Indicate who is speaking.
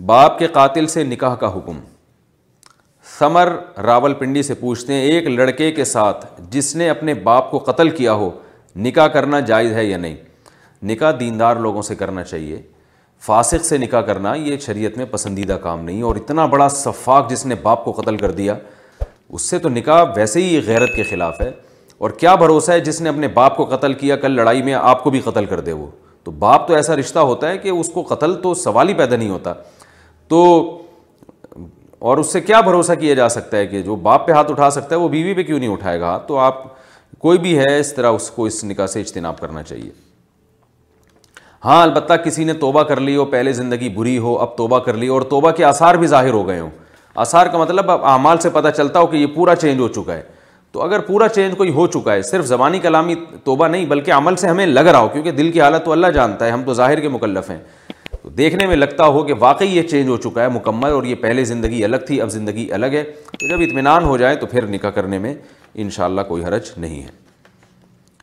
Speaker 1: बाप के कातिल से निकाह का हुक्म। समर रावलपिंडी से पूछते हैं, एक लड़के के साथ जिसने अपने बाप को कत्ल किया हो, निकाह करना जायज़ है या नहीं? निकाह दीनदार लोगों से करना चाहिए। फासिक से निकाह करना, ये शरीयत में पसंदीदा काम नहीं और इतना बड़ा सफाक जिसने बाप को कत्ल कर दिया, उससे तो निकाह वैसे ही गैरत के ख़िलाफ़ है। और क्या भरोसा है जिसने अपने बाप को कत्ल किया, कल लड़ाई में आपको भी कत्ल कर दे वो? तो बाप तो ऐसा रिश्ता होता है कि उसको कत्ल तो सवाल ही पैदा नहीं होता। तो और उससे क्या भरोसा किया जा सकता है कि जो बाप पे हाथ उठा सकता है, वो बीवी पे क्यों नहीं उठाएगा? हाथ तो आप, कोई भी है, इस तरह उसको इस निकाह से इज्तनाब करना चाहिए। हाँ अलबत्त किसी ने तोबा कर ली हो, पहले ज़िंदगी बुरी हो, अब तोबा कर ली और तोबा के आसार भी ज़ाहिर हो गए हों। आसार का मतलब अब अमाल से पता चलता हो कि ये पूरा चेंज हो चुका है। तो अगर पूरा चेंज कोई हो चुका है, सिर्फ़ ज़बानी कलामी तोबा नहीं, बल्कि अमल से हमें लग रहा हो, क्योंकि दिल की हालत तो अल्लाह जानता है, हम तो ज़ाहिर के मुकलफ़ हैं। तो देखने में लगता हो कि वाकई ये चेंज हो चुका है, मुकम्मल, और ये पहले ज़िंदगी अलग थी, अब ज़िंदगी अलग है। तो जब इतमान हो जाए तो फिर निका करने में इन कोई हरज नहीं है।